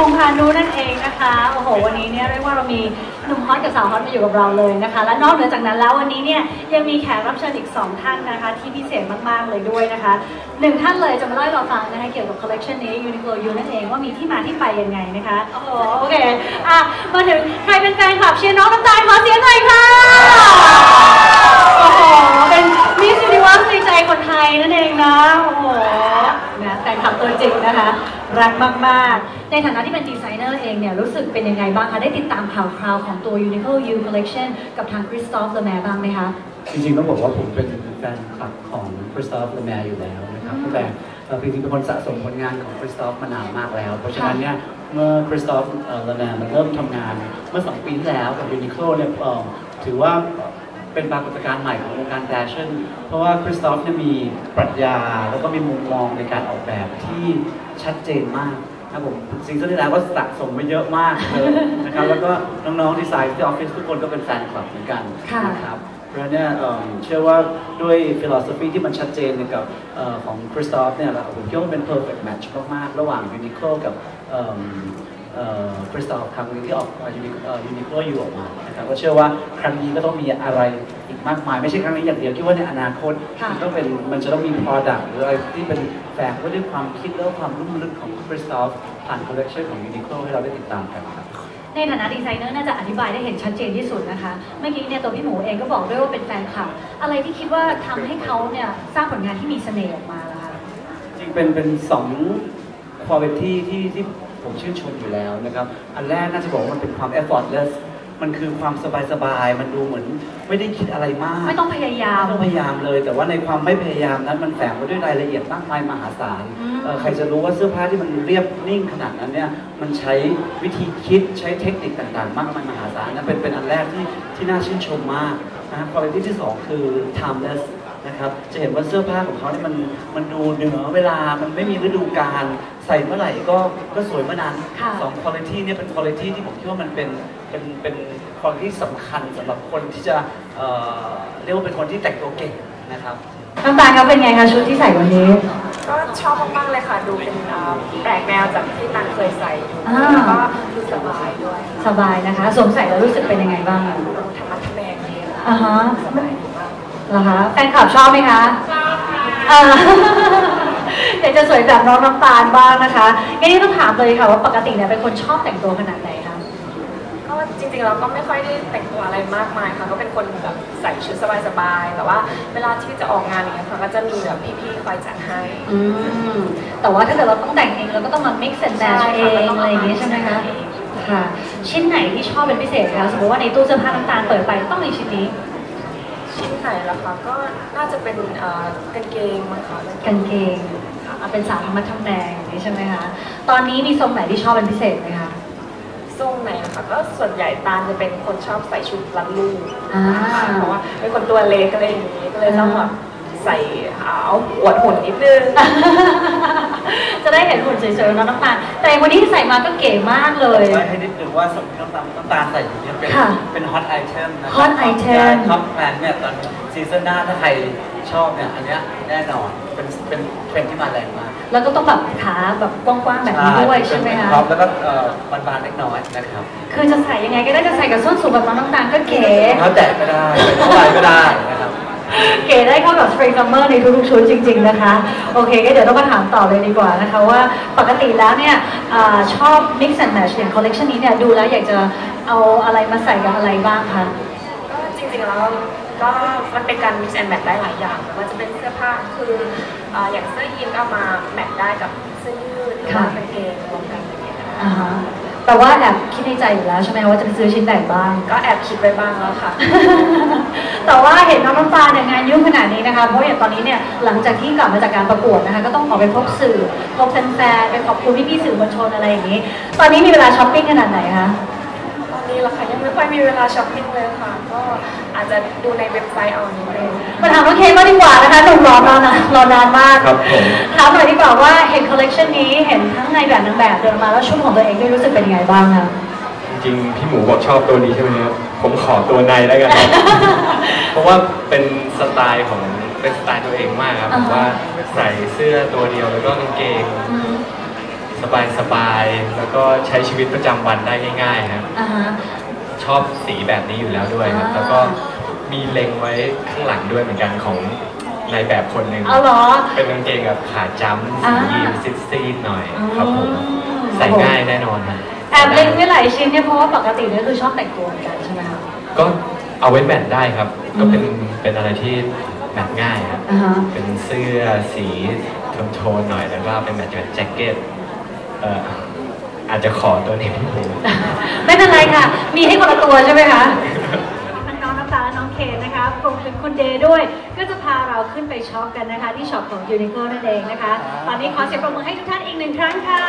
พงศ์ภาณุนั่นเองนะคะ โอ้โห วันนี้เนี่ยเรียกว่าเรามีหนุ่มฮอตกับสาวฮอตมาอยู่กับเราเลยนะคะ และนอกเหนือจากนั้นแล้ววันนี้เนี่ยยังมีแขกรับเชิญอีก 2 ท่านนะคะ ที่พิเศษมากๆเลยด้วยนะคะหนึ่งท่านเลยจะมาเล่าให้เราฟังนะคะเกี่ยวกับคอลเลกชันนี้ Uniqlo U นั่นเองว่ามีที่มาที่ไปยังไงนะคะ โอ้โห โอเค อะ มาถึงใครเป็นแฟนคลับเชียร์น้องน้ำตาลขอเสียงหน่อยค่ะ โอ้โห เป็นมิส s u นิเวิร์สในใจคนไทยนั่นเองนะ โอ้โหนะแฟนคลับตัวจริงนะคะ รักมากๆ ในฐานะที่เป็นดีไซเนอร์เองเนี่ยรู้สึกเป็นยังไงบ้างคะ ได้ติดตามข่าวคราวของตัว Uniqlo U Collection กับทาง Christophe Lemaire บ้างไหมคะ จริงๆ ต้องบอกว่าผมเป็นแฟนคลับของคริสตอฟเลแมร์อยู่แล้วนะครับอืมตั้งแต่เอ่อจริงๆเป็นคนสะสมผลงานของคริสตอฟมานานมากแล้ว เพราะฉะนั้นเนี่ยเมื่อคริสตอฟเลแมร์มันเริ่มทำงาน เมื่อ 2 ปีที่แล้วกับ Uniqlo เนี่ยเอ่อถือว่า เป็นปรากฏการณ์ใหม่ของวงการแฟชั่น เพราะว่าคริสตอฟเนี่ยมีปรัชญา แล้วก็มีมุมมองในการออกแบบที่ชัดเจนมากนะครับผมซีซั่นที่แล้วก็สะสมไปเยอะมากเลยนะครับ แล้วก็น้องๆดีไซน์ที่ออฟฟิศทุกคนก็เป็นแฟนคลับเหมือนกันค่ะนะครับเพราะฉะนั้นเนี่ยเอิ่มเชื่อว่าด้วยฟิโล s o ฟีที่มันชัดเจนกับเอ่อของคริสตอฟเนี่ยผมคิดว่ามันเป็น perfect match มากๆ ระหว่าง Uniqlo กับ คริสตอฟครั้งนี้ที่ออกมา Uniqlo อยู่ออกมานะครับก็เชื่อว่าครั้งนี้ก็ต้องมีอะไรอีกมากมาย ไม่ใช่ครั้งนี้อย่างเดียวคิดว่าในอนาคตค่ะมันต้องเป็นมันจะต้องมี product หรืออะไรที่เป็นแฝงไว้ด้วยความคิดและความลุ่มลึกของคริสตอฟผ่านคอลเลคชันของ Uniqlo ให้เราได้ติดตามกันครับในฐานะดีไซเนอร์น่าจะอธิบายได้เห็นชัดเจนที่สุดนะคะ เมื่อกี้เนี่ยตัวพี่หมูเองก็บอกด้วยว่าเป็นแฟนคลับ อะไรที่คิดว่าทำให้เขาเนี่ยสร้างผลงานที่มีเสน่ห์ออกมาล่ะคะจริงเป็นเป็นสองคุณภาพที่ที่ที่ ผมชื่นชมอยู่แล้วนะครับ อันแรกน่าจะบอกว่ามันเป็นความ effortless มันคือความสบายๆ มันดูเหมือนไม่ได้คิดอะไรมาก ไม่ต้องพยายาม ไม่ต้องพยายามเลย แต่ว่าในความไม่พยายามนั้นมันแฝงไว้ด้วยรายละเอียดมากมายมหาศาลอืมเอ่อใครจะรู้ว่าเสื้อผ้าที่มันเรียบนิ่งขนาดนั้นเนี่ย มันใช้วิธีคิดใช้เทคนิคต่างๆ มากมายมหาศาลนั่นเป็นเป็นอันแรกที่ที่น่าชื่นชมมากนะครับคุณภาพที่สองคือ timeless นะครับจะเห็นว่าเสื้อผ้าของเขาเนี่ยมันมันดูเหนือเวลามันไม่มีฤดูกาลใส่เมื่อไหร่ก็ก็สวยเมื่อนั้นค่ะสองคุณภาพเนี่ยเป็นคุณภาพที่ผมคิดว่ามันเป็นเป็นเป็นคุณภาพที่สำคัญสำหรับคนที่จะเอ่อเรียกว่าเป็นคนที่แต่งตัวเก่งนะครับน้ำตาลครับเป็นไงคะชุดที่ใส่วันนี้ ก็ชอบมากๆเลยค่ะ ดูเป็นอ่าแปลกแนวจากที่ตันเคยใส่อ่า แล้วก็ดูสบายด้วยสบายนะคะสวมใส่แล้วรู้สึกเป็นยังไงบ้างอะธรรมะทะแมงดีอ่าฮะสบายดีมาก เหรอคะแฟนคลับชอบไหมคะชอบค่ะอยากจะสวยแบบน้องน้ำตาลบ้างนะคะงั้นนี่ต้องถามเลยค่ะว่าปกติเนี่ยเป็นคนชอบแต่งตัวขนาดไหนคะก็จริงๆเราก็ไม่ค่อยได้แต่งตัวอะไรมากมายค่ะ ก็เป็นคนแบบใส่ชุดสบายๆแต่ว่าเวลาที่จะออกงานอย่างเงี้ยค่ะก็จะมีแบบพี่ๆคอยจัดให้อืมแต่ว่าถ้าเกิดเราต้องแต่งเองเราก็ต้องมา mix and match เองอะไรอย่างงี้ใช่ไหมคะค่ะชิ้นไหนที่ชอบเป็นพิเศษคะสมมติว่าในตู้เสื้อผ้าน้ำตาลเปิดไปต้องมีชิ้นนี้ ชิ้นไหนล่ะคะก็น่าจะเป็นเอ่อกางเกงมั้งคะกางเกงค่ะเอาเป็นสาวทะมัดทะแมงอย่างนี้ใช่ไหมคะ ตอนนี้มีทรงไหนที่ชอบเป็นพิเศษไหมคะ ทรงไหนนะคะก็ส่วนใหญ่ตาลจะเป็นคนชอบใส่ชุดรัดรูปอ่า เพราะว่าเป็นคนตัวเล็กอะไรอย่างนี้ก็เลยต้องแบบใส่เอาอวดหุ่นนิดนึง จะได้เห็นหุ่นสวยๆของน้องน้ำตาลแต่วันนี้ที่ใส่มาก็เก๋มากเลยไว้ให้นิดนึงว่าสมน้ำตาลน้ำตาลใส่อยู่เนี่ยเป็นค่ะเป็น hot item นะ hot item ท็อปแมนเนี่ยตอนซีซั่นหน้าถ้าใครชอบเนี่ยอันเนี้ยแน่นอนเป็นเป็นเทรนด์ที่มาแรงมากแล้วก็ต้องแบบขาแบบกว้างๆแบบนี้ด้วยใช่ไหมคะท็อปแล้วก็เอ่อบานๆเล็กน้อยนะครับคือจะใส่ยังไงก็ได้จะใส่กับส้นสูงแบบน้องน้ำตาลก็เก๋ เท้าแตะก็ได้เป็นเท่าไหร่ก็ได้นะครับ เก๋ได้เข้ากับ spring summer ในทุกๆชุดจริง ๆ นะคะ โอเคก็เดี๋ยวต้องมาถามต่อเลยดีกว่านะคะว่าปกติแล้วเนี่ยอาชอบ mix and match อย่าง collection นี้เนี่ยดูแล้วอยากจะเอาอะไรมาใส่กับอะไรบ้างคะ ก็จริงๆแล้วก็มันเป็นการ mix and match ได้หลายอย่างไม่ว่าจะเป็นเสื้อผ้าคือเอ่ออย่างเสื้อยีนก็เอามาแมทได้กับเสื้อยืดหรือว่าเป็นเกงรวมกันอย่างเงี้ยนะคะอ่าฮะ แต่ว่าแอบคิดในใจอยู่แล้วใช่ไหมคะว่าจะไปซื้อชิ้นไหนบ้าง ก็แอบคิดไว้บ้างแล้วค่ะ แต่ว่าเห็นน้องน้ำตาลเนี่ยงานยุ่งขนาดนี้นะคะเพราะอย่างตอนนี้เนี่ยหลังจากที่กลับมาจากการประกวดนะคะก็ต้องออกไปพบสื่อพบแฟนๆไปขอบคุณพี่ๆสื่อมวลชนอะไรอย่างนี้ ตอนนี้มีเวลาช้อปปิ้งขนาดไหนคะตอ นนี้ละค่ะยังไม่ค่อยมีเวลาช้อปปิ้งเลยค่ะ ก็อาจจะดูในเว็บไซต์เอานิดนึงมาถามน้องเคนบ้างดีกว่านะคะหนุ่มรอนานนะรอนานมากครับผมถามหน่อยดีกว่าว่าเห็นคอลเลกชันนี้เห็นทั้งในแบบนางแบบเดินมาแล้วชุดของตัวเองด้วยรู้สึกเป็นยังไงบ้างคะจริงๆพี่หมูบอกชอบตัวนี้ใช่ไหมครับผมขอตัวในแล้วกันครับ เพราะว่าเป็นสไตล์ของเป็นสไตล์ตัวเองมากครับผมว่าใส่เสื้อตัวเดียวแล้วก็กางเกงอืม สบายๆ แล้วก็ใช้ชีวิตประจำวันได้ง่ายๆครับ อ่าฮะ ชอบสีแบบนี้อยู่แล้วด้วยครับ อ่า แล้วก็มีเล็งไว้ข้างหลังด้วยเหมือนกันของนายแบบคนหนึ่งเอาเหรอ เป็นกางเกงแบบขาจ้ำอ่าสียีนซิดซีดๆหน่อยครับผมอืมใส่ง่ายแน่นอนครับแอบเล็งไว้หลายชิ้นเนี่ยเพราะว่าปกติเนี่ยคือชอบแต่งตัวเหมือนกันใช่ไหมคะ ก็เอาไว้แมทได้ครับ ก็เป็นอืมเป็นอะไรที่ match ง่ายครับ อ่าฮะ เป็นเสื้อสีโทนๆหน่อยแล้วก็เป็น match กับแจ็คเก็ต เอ่ออาจจะขอตัวนี้พี่หมูไม่เป็นไรค่ะ มีให้คนละตัวใช่ไหมคะน้องๆน้ำตาลและน้องเคนนะคะรวมถึงคุณเดย์ด้วย ก็จะพาเราขึ้นไปช็อปกันนะคะ ที่ช็อปของ Uniqlo นั่นเองนะคะ ตอนนี้ขอเสียงปรบมือให้ทุกท่านอีกหนึ่งครั้งค่ะ